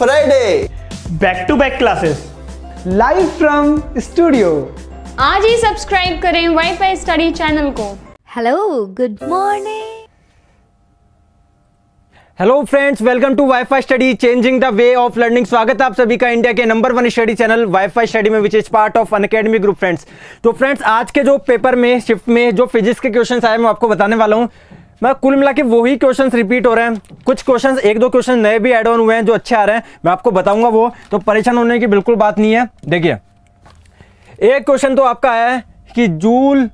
To back to back classes live from studio आज ही subscribe करें वाईफाई स्टडी चैनल को. Hello, good morning. Hello friends welcome to WiFi study changing the way of learning स्वागत है आप सभी का इंडिया के number one study channel WiFi study में which is part of Unacademy group friends तो friends आज के जो पेपर में शिफ्ट में जो फिजिक्स के क्वेश्चंस आए मैं आपको बताने वाला हूँ। मैं कुल मिला के वही क्वेश्चन रिपीट हो रहे हैं। कुछ क्वेश्चन एक दो क्वेश्चन नए भी एड ऑन हुए हैं जो अच्छे आ रहे हैं। मैं आपको बताऊँगा वो तो परेशान होने की बिल्कुल बात नहीं है। देखिए, एक क्वेश्चन तो आपका है कि जूल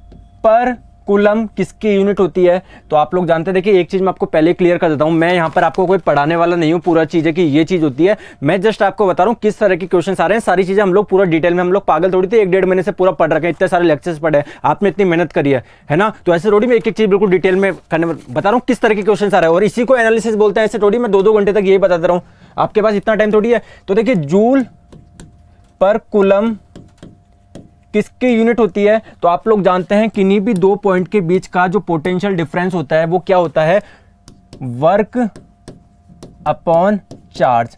पर कुलम किसकी यूनिट होती है? तो आप लोग जानते देखिए, एक चीज़ मैं आपको पहले क्लियर कर देता हूँ। मैं यहाँ पर आपको कोई पढ़ाने वाला नहीं हूँ, पूरा चीज़ है कि ये चीज़ होती है। मैं जस्ट आपको बता रहा हूँ, किस तरह के क्वेश्चन आ रहे हैं। सारी चीज़ें हम लोग पूरा डिटेल में हम लोग पागल थोड़ी थे, एक डेढ़ महीने से पूरा पढ़ रखे इतने सारे लेक्चर्स पढ़े आपने इतनी मेहनत करी है है ना? तो ऐसे थोड़ी मैं एक एक चीज़ बिल्कुल डिटेल में करने बता रहा हूँ, किस तरह के क्वेश्चन आ रहे हैं। और इसी को एनालिसिस बोलते हैं, ऐसे थोड़ी मैं दो दो घंटे तक यही बताता रहा हूँ। आपके पास इतना टाइम थोड़ी है। तो देखिए, जूल पर कुलम किसकी यूनिट होती है? तो आप लोग जानते हैं किन्हीं भी दो पॉइंट के बीच का जो पोटेंशियल डिफरेंस होता है, वो क्या होता है? वर्क अपॉन चार्ज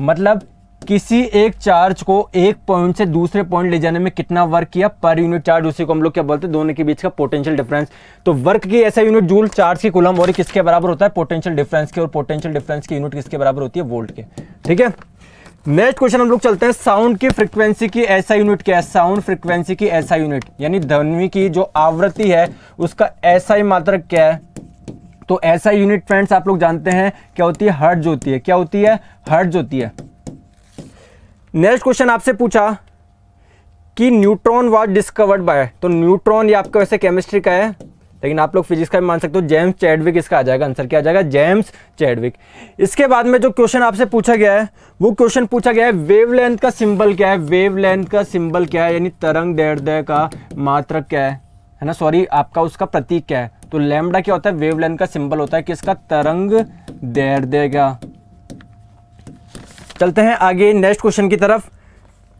मतलब किसी एक चार्ज को एक पॉइंट से दूसरे पॉइंट ले जाने में कितना वर्क किया? पर यूनिट चार्ज उसी को हम लोग क्या बोलते हैं? दोनों के बीच का पोटेंशियल डिफरेंस तो वर्क की ऐसा यूनिट जूल चार्ज की कुलम और किसके बराबर होता है? पोटेंशियल डिफरेंस के, और पोटेंशियल डिफरेंस की यूनिट किसके बराबर होती है? वोल्ट के. ठीक है? नेक्स्ट क्वेश्चन हम लोग चलते हैं साउंड की फ्रीक्वेंसी की ऐसा यूनिट क्या है साउंड फ्रीक्वेंसी की ऐसा यूनिट यानी ध्वनि की जो आवृत्ति है, उसका ऐसा ही मात्रक क्या है? तो ऐसा यूनिट फ्रेंड्स आप लोग जानते हैं क्या होती है? हर्ट्ज होती है। क्या होती है? हर्ट्ज होती है। नेक्स्ट क्वेश्चन आपसे पूछा कि न्यूट्रॉन वाज डिस्कवर्ड बाय तो न्यूट्रॉन ये आपका वैसे केमिस्ट्री का है। लेकिन आप लोग फिजिक्स का भी मान सकते हो, जेम्स चैडविक इसका आ जाएगा, आंसर क्या आ जाएगा, जेम्स चैडविक। इसके बाद में जो क्वेश्चन आपसे पूछा गया है, वो क्वेश्चन पूछा गया है, वेवलेंथ का सिंबल क्या है? वेवलेंथ का सिंबल क्या है? यानी तरंग दैर्ध्य का मात्रक क्या है? है ना? सॉरी, आपका उसका प्रतीक क्या है? तो लैम्डा क्या होता है? वेवलेंथ का सिंबल होता है किसका तरंग दैर्ध्य का। चलते हैं आगे नेक्स्ट क्वेश्चन की तरफ़।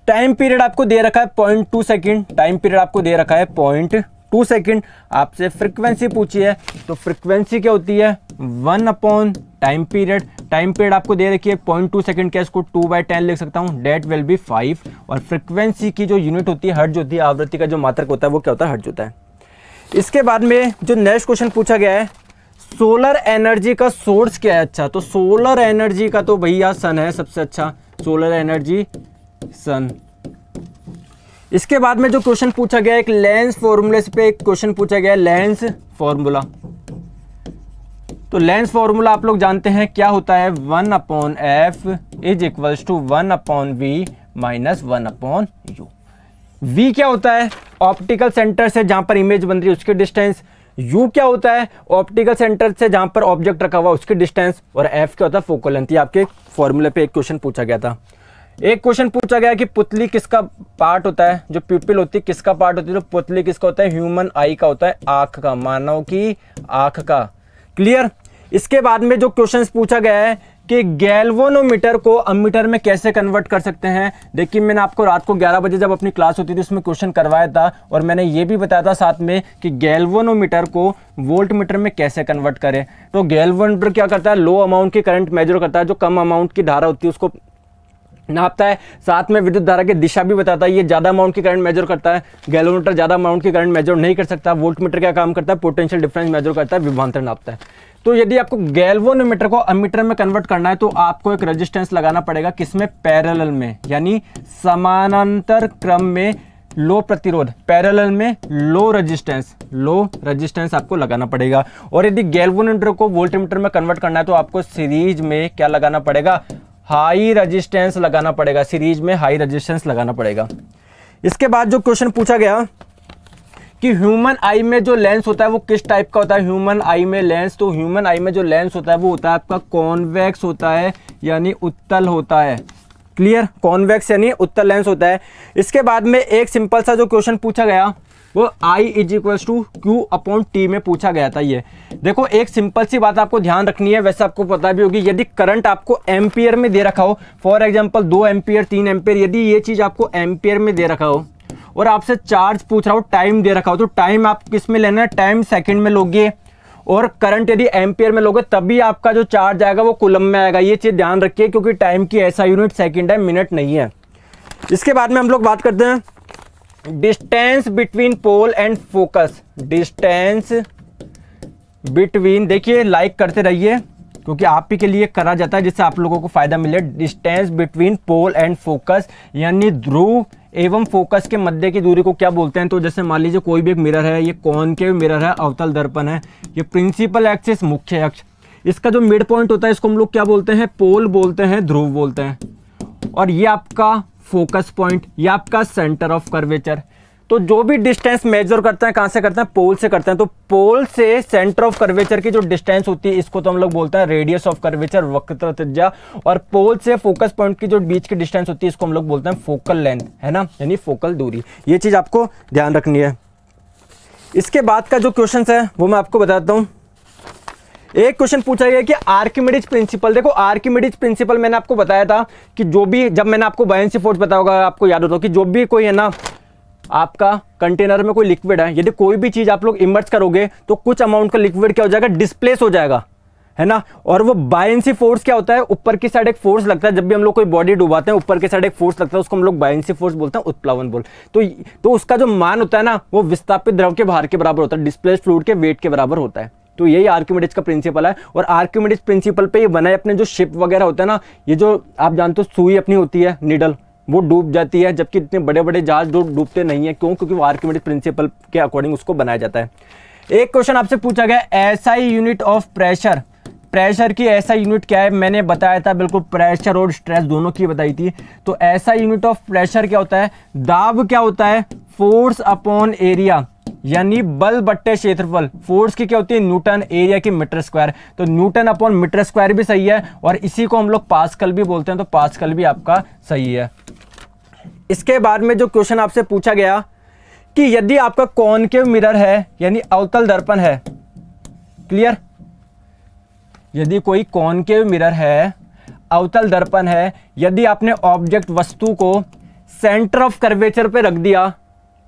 टाइम पीरियड आपको दे रखा है point two second. Time period आपको दे रखा है पॉइंट टू सेकेंड, आपसे फ्रीक्वेंसी पूछी है तो फ्रीक्वेंसी क्या होती है? One upon time period time period आपको दे रखी है पॉइंट टू सेकेंड क्या, इसको टू बाई टेन लिख सकता हूँ डेट विल बी फाइव और फ्रीक्वेंसी की जो यूनिट होती है हर्ज होती है, आवृत्ति का जो मात्रक होता है, वो क्या होता है? हर्ज होता है। इसके बाद में जो नेक्स्ट क्वेश्चन पूछा गया है सोलर एनर्जी का सोर्स क्या है? अच्छा तो सोलर एनर्जी का तो भैया सन है सबसे अच्छा। सोलर एनर्जी सन इसके बाद में जो क्वेश्चन पूछा गया, एक लेंस फॉर्मूले पे एक क्वेश्चन पूछा गया, लेंस फॉर्मूला। तो लेंस फॉर्मूला आप लोग जानते हैं क्या होता है? One upon f is equals to one upon v minus one upon u. V क्या होता है? ऑप्टिकल सेंटर से जहाँ पर इमेज बन रही है, उसकी डिस्टेंस। यू क्या होता है? ऑप्टिकल सेंटर से जहाँ पर ऑब्जेक्ट रखा हुआ उसकी डिस्टेंस। और एफ़ क्या होता है? फोकल लेंथ आपके फॉर्मूले पे एक क्वेश्चन पूछा गया था। एक क्वेश्चन पूछा गया कि पुतली किसका पार्ट होता है? जो प्यूपिल होती है, किसका पार्ट होती है? तो पुतली किसका होता है? ह्यूमन आई का होता है, आँख का। मानव की आँख का। क्लियर इसके बाद में जो क्वेश्चन पूछा गया है कि गैल्वोनोमीटर को अमीटर में कैसे कन्वर्ट कर सकते हैं? देखिए, मैंने आपको रात को 11 बजे जब अपनी क्लास होती थी, उसमें क्वेश्चन करवाया था और मैंने ये भी बताया था साथ में कि गैल्वोनोमीटर को वोल्ट मीटर में कैसे कन्वर्ट करें? तो गैल्वोमीटर क्या करता है? लो अमाउंट की करंट मेजर करता है, जो कम अमाउंट की धारा होती है, उसको नापता है। साथ में विद्युत धारा की दिशा भी बताता है। ये ज़्यादा अमाउंट की करंट मेजर करता है। गैलोमीटर ज़्यादा अमाउंट की करंट मेजर नहीं कर सकता। वोल्ट मीटर क्या काम करता है? पोटेंशियल डिफरेंस मेजर करता है। विभांतर नापता है। तो यदि आपको गैल्वोनोमीटर को अमीटर में कन्वर्ट करना है तो आपको एक रेजिस्टेंस लगाना पड़ेगा किसमें? पैरेलल में। यानी समानांतर क्रम में लो प्रतिरोध। पैरेलल में लो रेजिस्टेंस लो रेजिस्टेंस आपको लगाना पड़ेगा। और यदि गैल्वोमीटर को वोल्टमीटर में कन्वर्ट करना है तो आपको सीरीज़ में क्या लगाना पड़ेगा? हाई रजिस्टेंस लगाना पड़ेगा सीरीज़ में हाई रजिस्टेंस लगाना पड़ेगा। इसके बाद जो क्वेश्चन पूछा गया कि ह्यूमन आई में जो लेंस होता है, वो किस टाइप का होता है? ह्यूमन आई में लेंस तो ह्यूमन आई में जो लेंस होता है, वो होता है आपका कॉन्वेक्स होता है, यानी उत्तल होता है। क्लियर कॉन्वेक्स यानी उत्तर लेंस होता है। इसके बाद में एक सिंपल सा जो क्वेश्चन पूछा गया, वो I is equals to q upon t में पूछा गया था ये। देखो, एक सिंपल सी बात आपको ध्यान रखनी है, वैसे आपको पता भी होगी, यदि करंट आपको एम्पियर में दे रखा हो फॉर एग्ज़ाम्पल दो एम्पियर तीन एम्पियर यदि ये चीज़ आपको एम्पियर में दे रखा हो, और आपसे चार्ज पूछ रहा हो टाइम दे रखा हो तो टाइम आप किसमें लेना है? टाइम सेकेंड में लोगे। और करंट यदि एम्पियर में लोगे, तभी आपका जो चार्ज आएगा वो कुलम में आएगा। ये चीज़ ध्यान रखिए, क्योंकि टाइम की ऐसा यूनिट सेकेंड है मिनट नहीं है। इसके बाद में हम लोग बात करते हैं। Distance between pole and focus distance between देखिए लाइक करते रहिए। क्योंकि आप ही के लिए करा जाता है, जिससे आप लोगों को फ़ायदा मिले। Distance between pole and focus यानी ध्रुव एवं फोकस के मध्य की दूरी को क्या बोलते हैं? तो जैसे मान लीजिए कोई भी एक मिरर है, ये कौन के मिरर है? अवतल दर्पण है। ये प्रिंसिपल एक्सिस मुख्य अक्ष। इसका जो मिड पॉइंट होता है, इसको हम लोग क्या बोलते हैं? पोल बोलते हैं, ध्रुव बोलते हैं। और ये आपका फोकस पॉइंट ये आपका सेंटर ऑफ़ कर्वेचर तो जो भी डिस्टेंस मेजर करते हैं, कहाँ से करते हैं? पोल से करते हैं। तो पोल से सेंटर ऑफ़ कर्वेचर की जो डिस्टेंस होती है, इसको तो हम लोग बोलते हैं रेडियस ऑफ़ कर्वेचर वक्र त्रिज्या और पोल से फोकस पॉइंट की जो बीच की डिस्टेंस होती है, इसको हम लोग बोलते हैं फोकल लेंथ है ना? यानी फोकल दूरी। ये चीज़ आपको ध्यान रखनी है। इसके बाद का जो क्वेश्चन है, वो मैं आपको बताता हूँ। एक क्वेश्चन पूछा गया कि आर्किमिडीज प्रिंसिपल देखो आर्किमिडीज प्रिंसिपल मैंने आपको बताया था कि जो भी, जब मैंने आपको बायसी फोर्स बताया होगा, आपको याद होता हो कि जो भी कोई है ना आपका कंटेनर में कोई लिक्विड है, यदि कोई भी चीज़ आप लोग इमर्ज करोगे तो कुछ अमाउंट का लिक्विड क्या हो जाएगा? डिस्प्लेस हो जाएगा, है ना? और वो बायसी फोर्स क्या होता है? ऊपर की साइड एक फोर्स लगता है, जब भी हम लोग कोई बॉडी डुबाते हैं, ऊपर की साइड एक फोर्स लगता है, उसको हम लोग बायसी फोर्स बोलते हैं, उत्प्लावन बोल। तो तो उसका जो मान होता है ना, वो विस्थापित द्रव के भार के बराबर होता है डिस्प्लेस फ्लूड के वेट के बराबर होता है। तो यही आर्किमिडीज का प्रिंसिपल है, और आर्किमिडीज प्रिंसिपल पे ये बना है अपने जो शिप वगैरह होता है ना, ये जो आप जानते हो सुई अपनी होती है निडल वो डूब जाती है, जबकि इतने बड़े बड़े जहाज़ डूबते नहीं है। क्यों? क्योंकि वो आर्किमिडीज प्रिंसिपल के अकॉर्डिंग उसको बनाया जाता है। एक क्वेश्चन आपसे पूछा गया ऐसा यूनिट ऑफ़ प्रेशर प्रेशर की ऐसा यूनिट क्या है? मैंने बताया था, बिल्कुल प्रेशर और स्ट्रेस दोनों की बताई थी। तो ऐसा यूनिट ऑफ़ प्रेशर क्या होता है? दाब क्या होता है? फोर्स अपॉन एरिया यानी बल बट्टे क्षेत्रफल। फोर्स की क्या होती है? न्यूटन एरिया की मीटर स्क्वायर तो न्यूटन अपॉन मीटर स्क्वायर भी सही है, और इसी को हम लोग पास्कल भी बोलते हैं तो पास्कल भी आपका सही है। इसके बाद में जो क्वेश्चन आपसे पूछा गया कि यदि आपका कॉनकेव मिरर है, यानी अवतल दर्पण है क्लियर यदि कोई कॉनकेव मिरर है, अवतल दर्पण है, यदि आपने ऑब्जेक्ट वस्तु को सेंटर ऑफ़ कर्वेचर पे रख दिया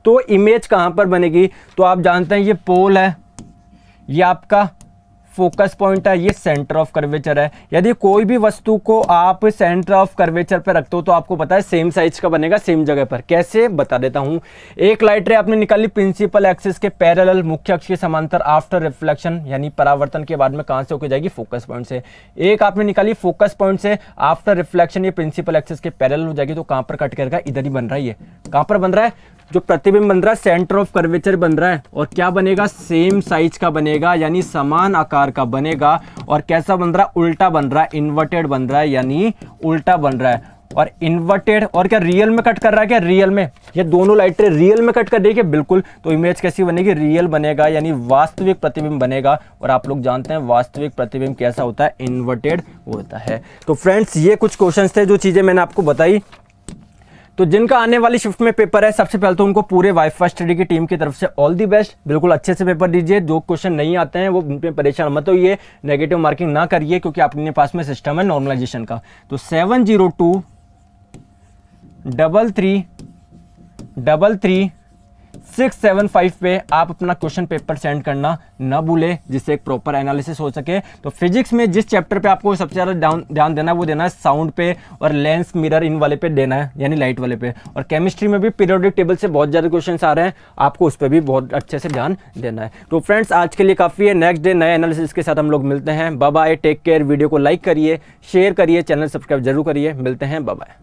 तो इमेज कहाँ पर बनेगी? तो आप जानते हैं ये पोल है, ये आपका फोकस पॉइंट है, ये सेंटर ऑफ़ कर्वेचर है। यदि कोई भी वस्तु को आप सेंटर ऑफ़ कर्वेचर पर रखते हो तो आपको पता है सेम साइज़ का बनेगा सेम जगह पर। कैसे? बता देता हूँ। एक लाइट रे आपने निकाली प्रिंसिपल एक्सिस के पैरेलल मुख्य अक्ष के समांतर आफ्टर रिफ्लेक्शन यानी परावर्तन के बाद में कहाँ से होकर जाएगी? फोकस पॉइंट से। एक आपने निकाली फोकस पॉइंट से आफ्टर रिफ्लेक्शन ये प्रिंसिपल एक्सिस के पैरेलल हो जाएगी तो कहाँ पर कट करेगा? इधर ही बन रहा है ये। कहाँ पर बन रहा है? जो प्रतिबिंब बन रहा है सेंटर ऑफ़ कर्वेचर बन रहा है। और क्या बनेगा? सेम साइज़ का बनेगा, यानी समान आकार का बनेगा। और कैसा बन रहा? है उल्टा बन रहा है इन्वर्टेड बन रहा है, यानी उल्टा बन रहा है। और इन्वर्टेड और क्या रियल में कट कर रहा है क्या? रियल में। ये दोनों लाइटें रियल में कट कर है बिल्कुल। तो इमेज कैसी बनेगी? रियल बनेगा, यानी वास्तविक प्रतिबिंब बनेगा। और आप लोग जानते हैं वास्तविक प्रतिबिंब कैसा होता है? इन्वर्टेड होता है। तो फ्रेंड्स ये कुछ क्वेश्चंस थे, जो चीज़ें मैंने आपको बताई। तो जिनका आने वाली शिफ्ट में पेपर है, सबसे पहले तो उनको पूरे वाई वाईफाई स्टडी की टीम की तरफ़ से ऑल दी बेस्ट बिल्कुल अच्छे से पेपर दीजिए, जो क्वेश्चन नहीं आते हैं, वो उनमें परेशान मत होइए। नेगेटिव मार्किंग ना करिए, क्योंकि अपने पास में सिस्टम है नॉर्मलाइजेशन का। तो seven zero two double three double three six seven five पे आप अपना क्वेश्चन पेपर सेंड करना ना भूले, जिससे एक प्रॉपर एनालिसिस हो सके। तो फिजिक्स में जिस चैप्टर पे आपको सबसे ज़्यादा ध्यान देना है, वो देना है साउंड पे और लेंस मिरर इन वाले पे देना है, यानी लाइट वाले पे। और केमिस्ट्री में भी पीरियोडिक टेबल से बहुत ज़्यादा क्वेश्चन आ रहे हैं, आपको उस पर भी बहुत अच्छे से ध्यान देना है। तो फ्रेंड्स आज के लिए काफ़ी है। नेक्स्ट डे नए एनालिसिस के साथ हम लोग मिलते हैं। बाय टेक केयर वीडियो को लाइक करिए शेयर करिए चैनल सब्सक्राइब ज़रूर करिए। मिलते हैं बाय